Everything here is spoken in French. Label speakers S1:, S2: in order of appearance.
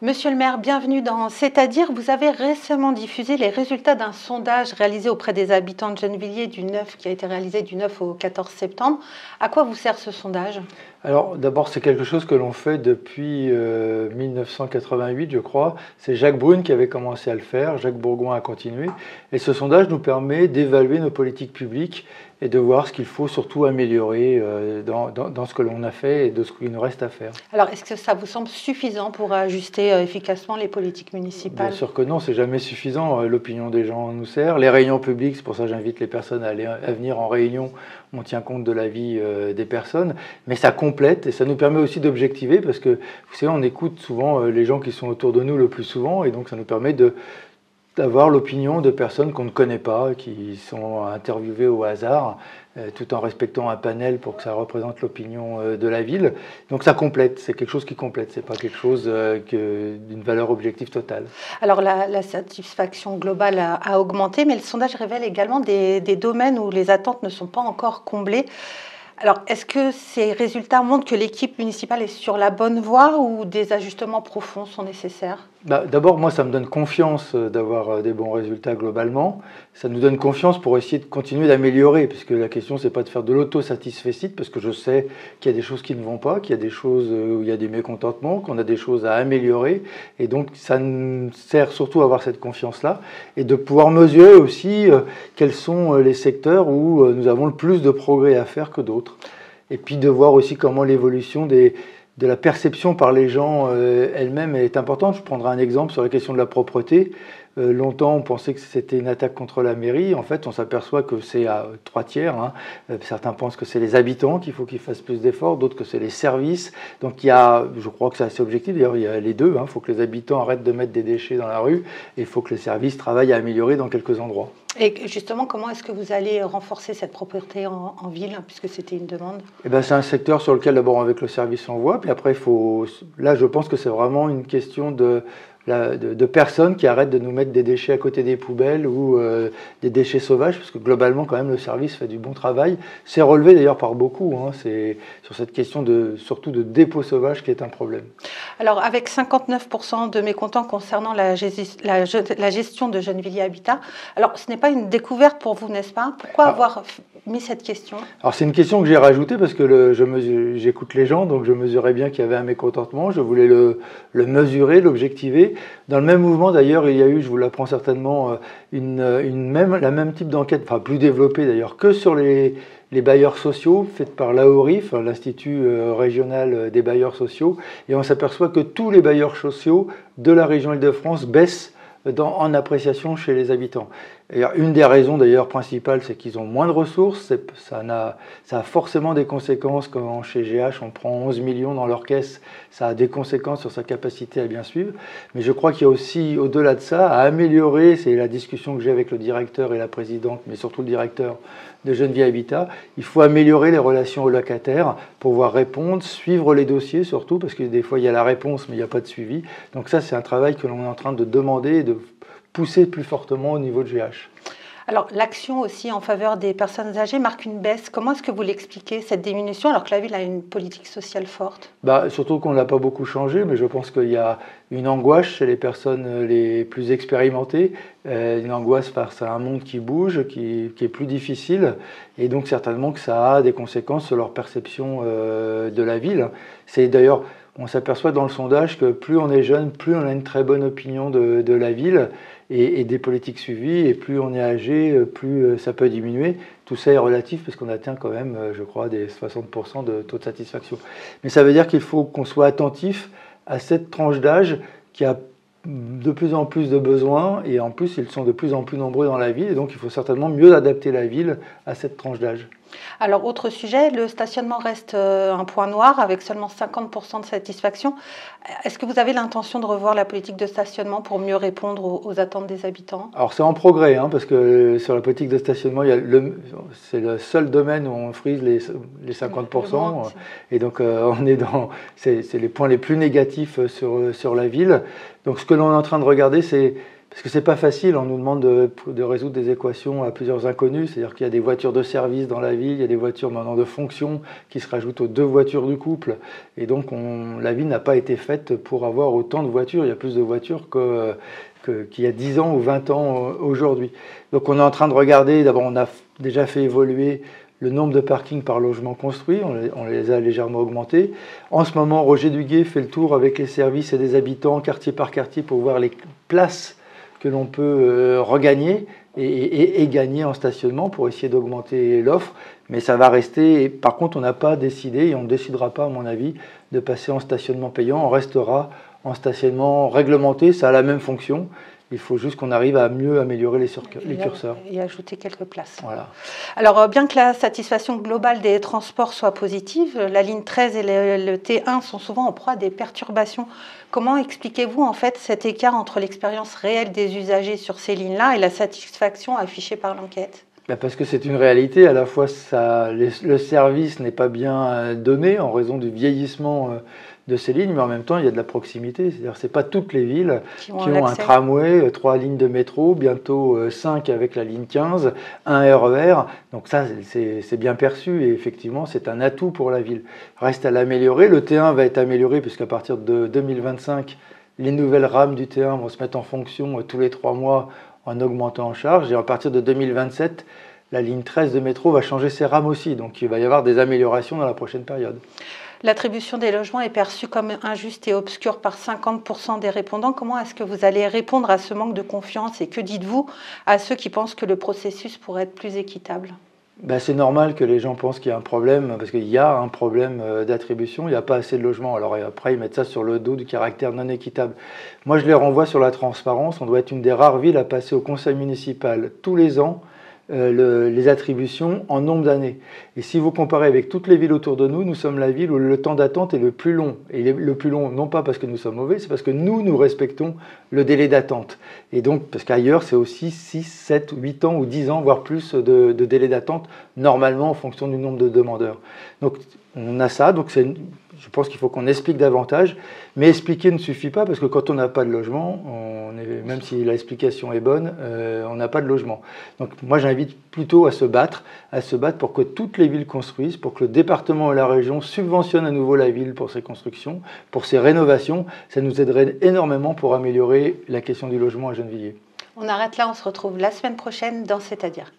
S1: Monsieur le maire, bienvenue dans C'est-à-dire, vous avez récemment diffusé les résultats d'un sondage réalisé auprès des habitants de Gennevilliers du 9, qui a été réalisé du 9 au 14 septembre. À quoi vous sert ce sondage?
S2: Alors d'abord, c'est quelque chose que l'on fait depuis 1988, euh, je crois. C'est Jacques Brune qui avait commencé à le faire, Jacques Bourgoin a continué. Et ce sondage nous permet d'évaluer nos politiques publiques et de voir ce qu'il faut surtout améliorer euh, dans, dans, ce que l'on a fait et de ce qu'il nous reste à faire.
S1: Alors, est-ce que ça vous semble suffisant pour ajuster euh, efficacement les politiques municipales?
S2: Bien sûr que non, c'est jamais suffisant. Euh, l'opinion des gens nous sert. Les réunions publiques, c'est pour ça que j'invite les personnes à, aller, à venir en réunion. On tient compte de la vie des personnes, mais ça complète et ça nous permet aussi d'objectiver parce que, vous savez, on écoute souvent les gens qui sont autour de nous le plus souvent et donc ça nous permet de d'avoir l'opinion de personnes qu'on ne connaît pas, qui sont interviewées au hasard, euh, tout en respectant un panel pour que ça représente l'opinion euh, de la ville. Donc ça complète, c'est quelque chose qui complète, c'est pas quelque chose euh, d'une valeur objective totale.
S1: Alors la, satisfaction globale a, augmenté, mais le sondage révèle également des, des domaines où les attentes ne sont pas encore comblées. Alors, est-ce que ces résultats montrent que l'équipe municipale est sur la bonne voie ou des ajustements profonds sont nécessaires?
S2: Bah, D'abord, moi, ça me donne confiance euh, d'avoir euh, des bons résultats globalement. Ça nous donne confiance pour essayer de continuer d'améliorer, puisque la question, c'est pas de faire de l'auto-satisfecit, parce que je sais qu'il y a des choses qui ne vont pas, qu'il y a des choses euh, où il y a des mécontentements, qu'on a des choses à améliorer. Et donc, ça nous sert surtout à avoir cette confiance-là et de pouvoir mesurer aussi quels sont les secteurs où nous avons le plus de progrès à faire que d'autres et puis de voir aussi comment l'évolution de la perception par les gens euh, elle-même est importante. Je prendrai un exemple sur la question de la propreté. Euh, longtemps, on pensait que c'était une attaque contre la mairie. En fait, on s'aperçoit que c'est à trois tiers. Hein. Euh, certains pensent que c'est les habitants qu'il faut qu'ils fassent plus d'efforts, d'autres que c'est les services. Donc il y a, je crois que c'est assez objectif. D'ailleurs, il y a les deux. Il hein. faut que les habitants arrêtent de mettre des déchets dans la rue et il faut que les services travaillent à améliorer dans quelques endroits.
S1: Et justement, comment est-ce que vous allez renforcer cette propreté en, ville, puisque c'était une demande?
S2: Eh ben, C'est un secteur sur lequel, d'abord, avec le service, on voit. Puis après, il faut. Là, je pense que c'est vraiment une question de de, personnes qui arrêtent de nous mettre des déchets à côté des poubelles ou euh, des déchets sauvages, parce que globalement, quand même, le service fait du bon travail. C'est relevé d'ailleurs par beaucoup. Hein. c'est sur cette question de surtout de dépôt sauvage qui est un problème.
S1: Alors, avec 59% de mécontents concernant la, la, gestion de Gennevilliers Habitat, alors ce n'est pas une découverte pour vous, n'est-ce pas? Pourquoi ah. avoir
S2: Alors, c'est une question que j'ai rajoutée parce que j'écoute les gens, donc je mesurais bien qu'il y avait un mécontentement. Je voulais le, mesurer, l'objectiver. Dans le même mouvement, d'ailleurs, il y a eu, je vous l'apprends certainement, euh, une, même, la même type d'enquête, enfin plus développée d'ailleurs, que sur les, bailleurs sociaux, faite par l'AORIF, l'Institut euh, régional des bailleurs sociaux, et on s'aperçoit que tous les bailleurs sociaux de la région Île-de-France baissent en appréciation chez les habitants. Une des raisons d'ailleurs principales, c'est qu'ils ont moins de ressources. Ça, a, ça a forcément des conséquences quand chez GH on prend 11 millions dans leur caisse, ça a des conséquences sur sa capacité à bien suivre. Mais je crois qu'il y a aussi, au-delà de ça, à améliorer, c'est la discussion que j'ai avec le directeur et la présidente, mais surtout le directeur de Geneviève Habitat, il faut améliorer les relations aux locataires pour pouvoir répondre, suivre les dossiers surtout, parce que des fois il y a la réponse mais il n'y a pas de suivi. Donc ça c'est un travail que l'on est en train de demander et de pousser plus fortement au niveau de GH.
S1: Alors, l'action aussi en faveur des personnes âgées marque une baisse. Comment est-ce que vous l'expliquez, cette diminution, alors que la ville a une politique sociale forte?
S2: Bah, Surtout qu'on n'a pas beaucoup changé, mais je pense qu'il y a une angoisse chez les personnes les plus expérimentées, euh, une angoisse face à un monde qui bouge, qui, est plus difficile, et donc certainement que ça a des conséquences sur leur perception euh, de la ville. C'est d'ailleurs on s'aperçoit dans le sondage que plus on est jeune, plus on a une très bonne opinion de, la ville et, des politiques suivies, et plus on est âgé, plus euh, ça peut diminuer. Tout ça est relatif parce qu'on atteint quand même, euh, je crois, des 60% de taux de satisfaction. Mais ça veut dire qu'il faut qu'on soit attentif à cette tranche d'âge qui a de plus en plus de besoins et en plus ils sont de plus en plus nombreux dans la ville et donc il faut certainement mieux adapter la ville à cette tranche d'âge.
S1: Alors, autre sujet, le stationnement reste euh, un point noir avec seulement 50% de satisfaction. Est-ce que vous avez l'intention de revoir la politique de stationnement pour mieux répondre aux, attentes des habitants?
S2: Alors, c'est en progrès, hein, parce que sur la politique de stationnement, c'est le seul domaine où on frise les, 50%. et donc, euh, on est dans. C'est les points les plus négatifs sur, sur la ville. Donc, ce que l'on est en train de regarder, c'est parce que c'est pas facile, on nous demande de, résoudre des équations à plusieurs inconnus, c'est-à-dire qu'il y a des voitures de service dans la ville, il y a des voitures maintenant de fonction qui se rajoutent aux deux voitures du couple, et donc on, la ville n'a pas été faite pour avoir autant de voitures, il y a plus de voitures qu'il y a 10 ans ou 20 ans euh, aujourd'hui. Donc on est en train de regarder, d'abord on a déjà fait évoluer le nombre de parkings par logement construit, on les, a légèrement augmentés. En ce moment, Roger Duguay fait le tour avec les services et des habitants, quartier par quartier, pour voir les places que l'on peut euh, regagner et, gagner en stationnement pour essayer d'augmenter l'offre. Mais ça va rester. Par contre, on n'a pas décidé, et on ne décidera pas, à mon avis, de passer en stationnement payant. On restera en stationnement réglementé, ça a la même fonction. Il faut juste qu'on arrive à mieux améliorer les, les curseurs.
S1: Et ajouter quelques places. Voilà. Alors, euh, bien que la satisfaction globale des transports soit positive, la ligne 13 et le, T1 sont souvent en proie à des perturbations. Comment expliquez-vous en fait cet écart entre l'expérience réelle des usagers sur ces lignes-là et la satisfaction affichée par l'enquête?
S2: Ben, parce que c'est une réalité, à la fois ça, le service n'est pas bien euh, donné en raison du vieillissement euh, de ces lignes, mais en même temps, il y a de la proximité. C'est-à-dire c'est pas toutes les villes qui ont, un tramway, euh, trois lignes de métro, bientôt cinq avec la ligne 15, un RER. E Donc ça, c'est bien perçu et effectivement, c'est un atout pour la ville. Reste à l'améliorer. Le T1 va être amélioré puisqu'à partir de 2025, les nouvelles rames du T1 vont se mettre en fonction tous les trois mois en augmentant en charge. Et à partir de 2027, la ligne 13 de métro va changer ses rames aussi. Donc il va y avoir des améliorations dans la prochaine période.
S1: L'attribution des logements est perçue comme injuste et obscure par 50% des répondants. Comment est-ce que vous allez répondre à ce manque de confiance? Et que dites-vous à ceux qui pensent que le processus pourrait être plus équitable?
S2: Ben, c'est normal que les gens pensent qu'il y a un problème, parce qu'il y a un problème euh, d'attribution, il n'y a pas assez de logements. Alors après, ils mettent ça sur le dos du caractère non équitable. Moi, je les renvoie sur la transparence. On doit être une des rares villes à passer au conseil municipal tous les ans euh, les attributions en nombre d'années. Et si vous comparez avec toutes les villes autour de nous, nous sommes la ville où le temps d'attente est le plus long. Et le plus long, non pas parce que nous sommes mauvais, c'est parce que nous, nous respectons le délai d'attente. Et donc, parce qu'ailleurs, c'est aussi 6, 7, 8 ans ou 10 ans, voire plus de, de délai d'attente, normalement en fonction du nombre de demandeurs. Donc, on a ça, donc c'est je pense qu'il faut qu'on explique davantage, mais expliquer ne suffit pas parce que quand on n'a pas de logement, même si l'explication est bonne, euh, on n'a pas de logement. Donc moi j'invite plutôt à se battre, à se battre pour que toutes les villes construisent, pour que le département et la région subventionnent à nouveau la ville pour ses constructions, pour ses rénovations. Ça nous aiderait énormément pour améliorer la question du logement à Gennevilliers.
S1: On arrête là, on se retrouve la semaine prochaine dans C'est-à-dire.